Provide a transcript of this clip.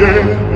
Yeah.